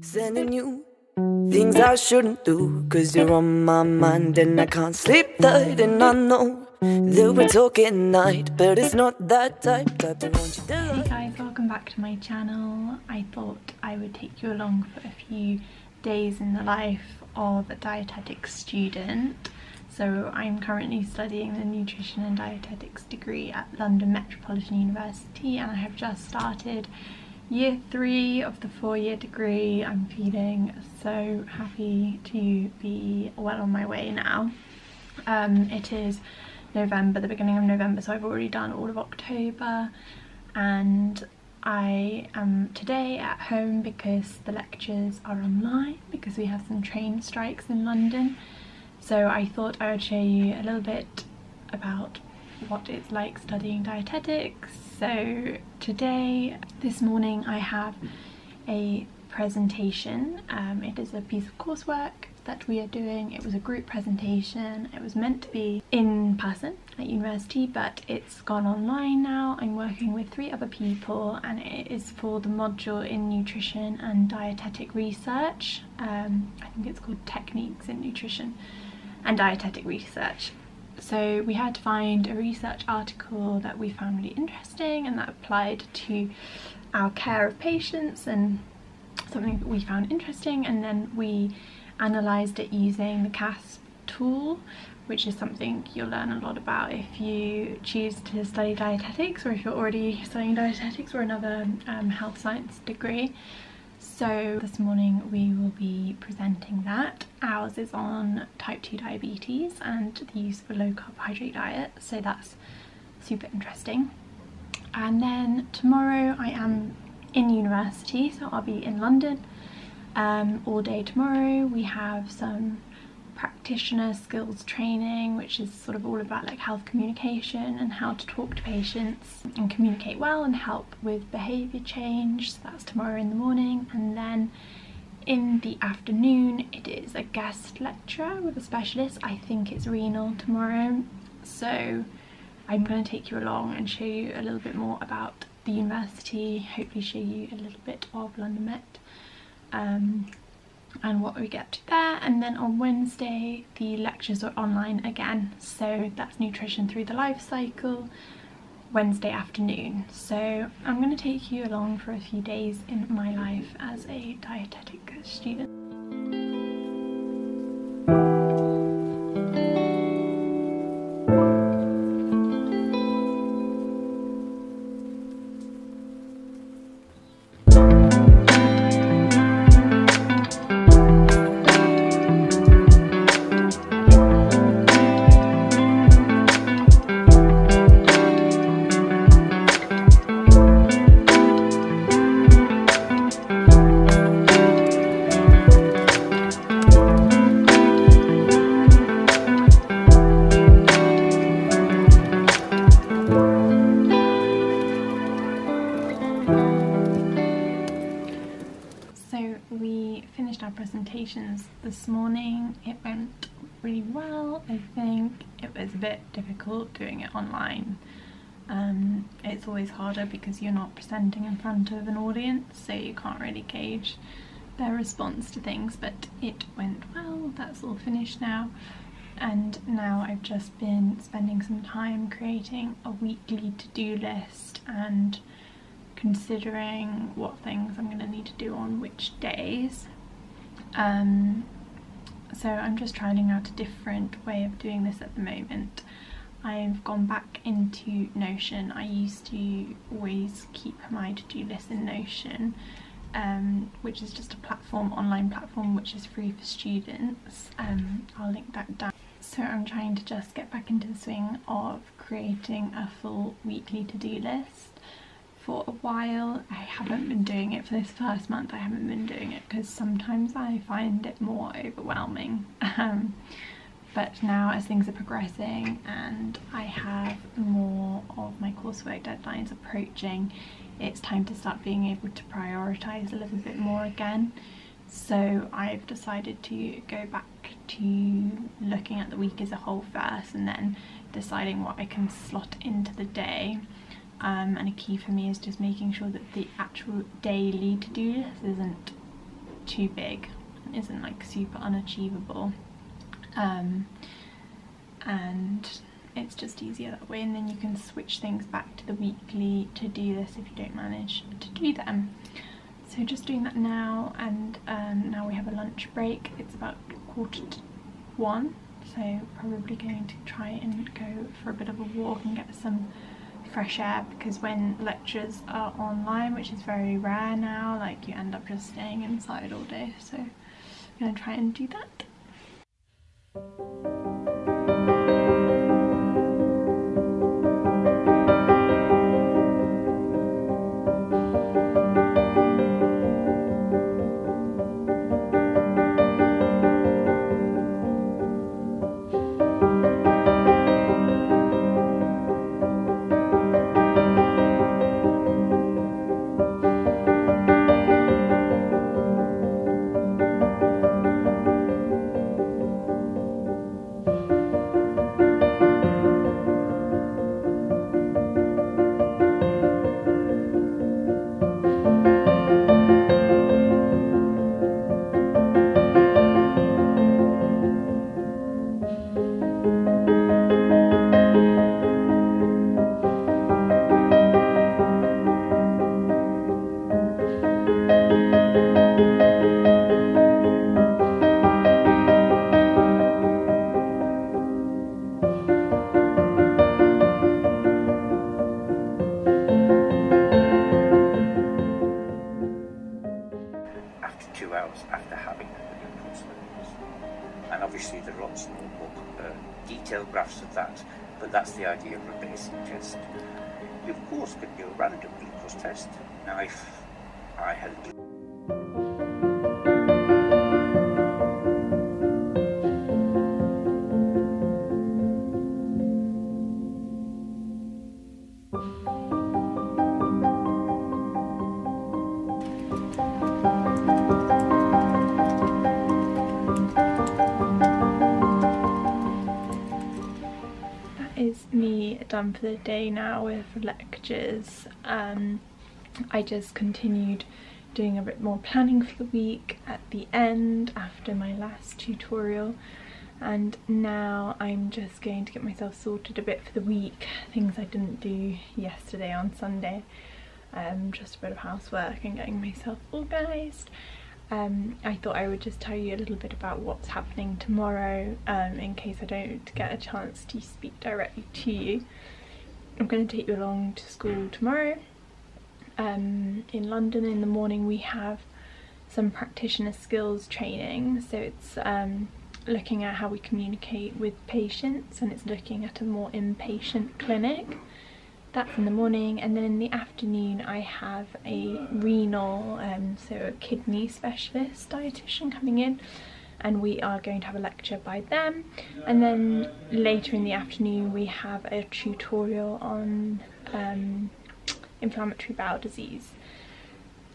Sending you things I shouldn't do. Cause you're on my mind and I can't sleep tight. And I know that we're talking night, but it's not that type. type I want you to Hey guys, welcome back to my channel. I thought I would take you along for a few days in the life of a dietetics student. So I'm currently studying the nutrition and dietetics degree at London Metropolitan University and I have just started year three of the four-year degree. I'm feeling so happy to be well on my way now. Um, it is November, the beginning of November, so I've already done all of October and I am today at home because the lectures are online because we have some train strikes in London so I thought I would show you a little bit about what it's like studying dietetics. So today, this morning I have a presentation. Um, it is a piece of coursework that we are doing. It was a group presentation. It was meant to be in person at university but it's gone online now. I'm working with three other people and it is for the module in nutrition and dietetic research. Um, I think it's called techniques in nutrition and dietetic research. So we had to find a research article that we found really interesting and that applied to our care of patients and something that we found interesting and then we analysed it using the CASP tool which is something you'll learn a lot about if you choose to study dietetics or if you're already studying dietetics or another um, health science degree. So this morning we will be presenting that. Ours is on type 2 diabetes and the use of a low carbohydrate diet, so that's super interesting. And then tomorrow I am in university, so I'll be in London um, all day tomorrow. We have some practitioner skills training which is sort of all about like health communication and how to talk to patients and communicate well and help with behaviour change. So that's tomorrow in the morning. And then in the afternoon it is a guest lecture with a specialist. I think it's renal tomorrow. So I'm going to take you along and show you a little bit more about the university hopefully show you a little bit of London Met. Um, and what we get to there. And then on Wednesday the lectures are online again. So that's nutrition through the life cycle Wednesday afternoon. So I'm going to take you along for a few days in my life as a dietetic student. Presentations this morning. It went really well. I think it was a bit difficult doing it online. Um, it's always harder because you're not presenting in front of an audience so you can't really gauge their response to things but it went well, that's all finished now and now I've just been spending some time creating a weekly to-do list and considering what things I'm going to to do on which days um, so I'm just trying out a different way of doing this at the moment. I've gone back into Notion. I used to always keep my to-do list in Notion, um, which is just a platform, online platform, which is free for students. Um, I'll link that down. So I'm trying to just get back into the swing of creating a full weekly to-do list for a while. I haven't been doing it for this first month. I haven't been doing it because sometimes I find it more overwhelming. Um, but now as things are progressing and I have more of my coursework deadlines approaching, it's time to start being able to prioritise a little bit more again. So I've decided to go back to looking at the week as a whole first and then deciding what I can slot into the day um, and a key for me is just making sure that the actual daily to-do list isn't too big and isn't like super unachievable um, and it's just easier that way and then you can switch things back to the weekly to-do list if you don't manage to do them. So just doing that now and um, now we have a lunch break. It's about quarter to one so probably going to try and go for a bit of a walk and get some fresh air because when lectures are online which is very rare now like you end up just staying inside all day so I'm to try and do that. A random glucose test. Now if I had done for the day now with lectures. Um, I just continued doing a bit more planning for the week at the end after my last tutorial. And now I'm just going to get myself sorted a bit for the week, things I didn't do yesterday on Sunday, um, just a bit of housework and getting myself organised um, I thought I would just tell you a little bit about what's happening tomorrow um, in case I don't get a chance to speak directly to you. I'm going to take you along to school tomorrow. Um, in London in the morning we have some practitioner skills training so it's um, looking at how we communicate with patients and it's looking at a more inpatient clinic that's in the morning and then in the afternoon I have a renal um, so a kidney specialist dietitian coming in and we are going to have a lecture by them. And then later in the afternoon we have a tutorial on um, inflammatory bowel disease.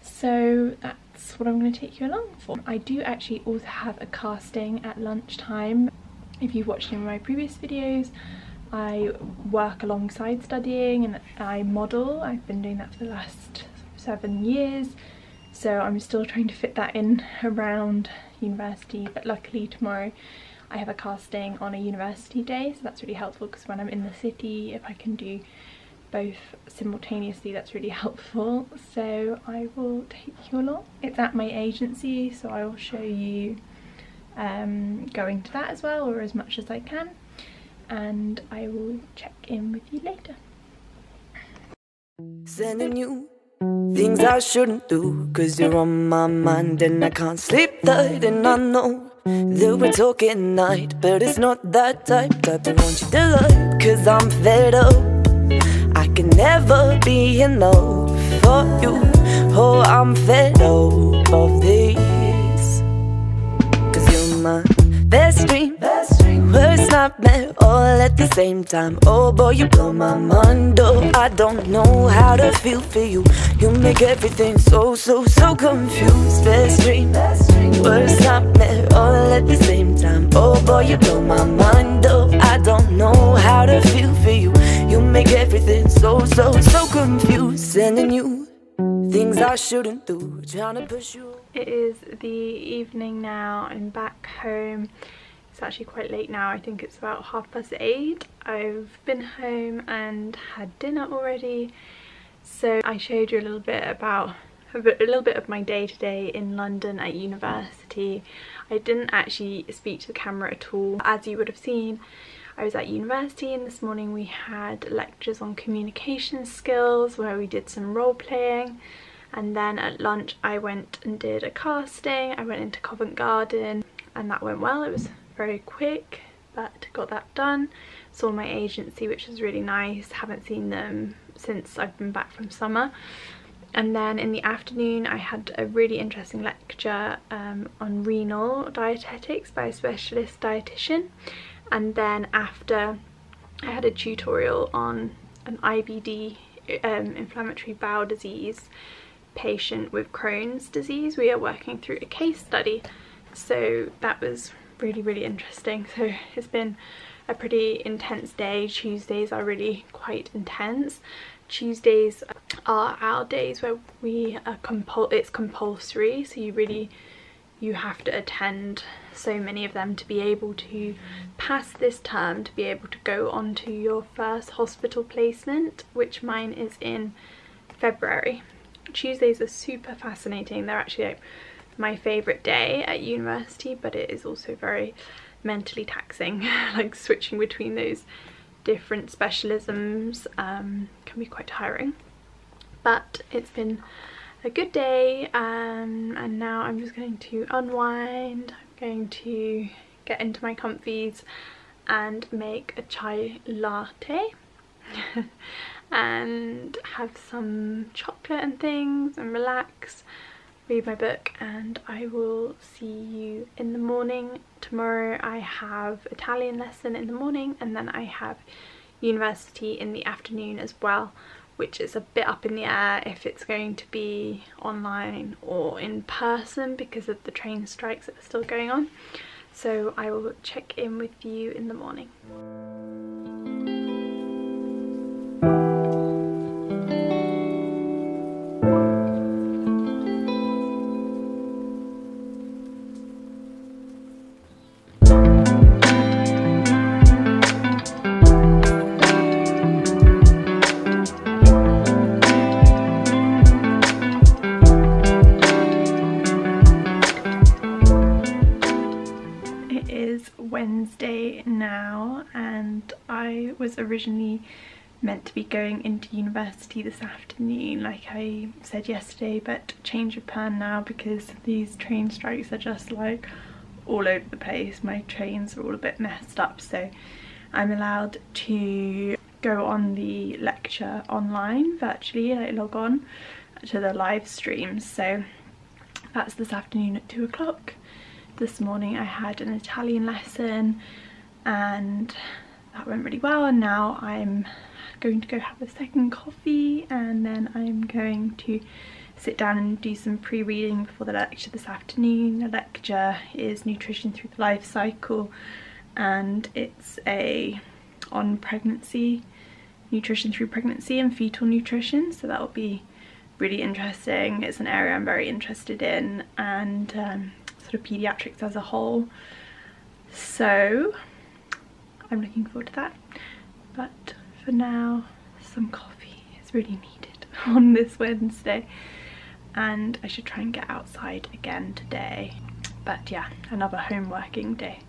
So that's what I'm going to take you along for. I do actually also have a casting at lunchtime. If you've watched any of my previous videos I work alongside studying and I model. I've been doing that for the last seven years so I'm still trying to fit that in around university but luckily tomorrow I have a casting on a university day so that's really helpful because when I'm in the city if I can do both simultaneously that's really helpful so I will take you along. It's at my agency so I will show you um, going to that as well or as much as I can and I will check in with you later. Sending you things I shouldn't do, cause you're on my mind and I can't sleep tight. And I know that we're talking night, but it's not that type. Type I want you to lie, cause I'm fed up. I can never be enough for you. Oh, I'm fed up of this, cause you're my best dream. Best worst all at the same time. Oh boy, you blow my mind. Oh, I don't know how to feel for you. You make everything so, so, so confused. Best dream, worst nightmare all at the same time. Oh boy, you blow my mind. Oh, I don't know how to feel for you. You make everything so, so, so confused. Sending you things I shouldn't do, trying to push you. it is the evening now. I'm back home. It's actually quite late now. I think it's about half past eight. I've been home and had dinner already. So I showed you a little bit about a, bit, a little bit of my day today in London at university. I didn't actually speak to the camera at all. As you would have seen, I was at university and this morning we had lectures on communication skills where we did some role playing and then at lunch I went and did a casting. I went into Covent Garden and that went well. It was very quick but got that done. Saw my agency which was really nice. Haven't seen them since I've been back from summer. And then in the afternoon I had a really interesting lecture um, on renal dietetics by a specialist dietitian. And then after I had a tutorial on an IBD, um, inflammatory bowel disease patient with Crohn's disease. We are working through a case study. So that was really, really interesting. So it's been a pretty intense day. Tuesdays are really quite intense. Tuesdays are our days where we are compul it's compulsory so you really you have to attend so many of them to be able to pass this term to be able to go on to your first hospital placement which mine is in February. Tuesdays are super fascinating they're actually like my favourite day at university but it is also very mentally taxing like switching between those different specialisms um, can be quite tiring. But it's been a good day um, and now I'm just going to unwind I'm going to get into my comfies and make a chai latte and have some chocolate and things and relax read my book and I will see you in the morning. Tomorrow I have Italian lesson in the morning and then I have university in the afternoon as well which is a bit up in the air if it's going to be online or in person because of the train strikes that are still going on. So I will check in with you in the morning. Originally meant to be going into university this afternoon like I said yesterday but change of plan now because these train strikes are just like all over the place. My trains are all a bit messed up so I'm allowed to go on the lecture online virtually like log on to the live streams so that's this afternoon at two o'clock. This morning I had an Italian lesson and that went really well and now I'm going to go have a second coffee and then I'm going to sit down and do some pre-reading before the lecture this afternoon. The lecture is Nutrition Through the Life Cycle and it's a on pregnancy, nutrition through pregnancy and fetal nutrition so that will be really interesting. It's an area I'm very interested in and um, sort of paediatrics as a whole. So I'm looking forward to that. But for now, some coffee is really needed on this Wednesday. And I should try and get outside again today. But yeah, another home working day.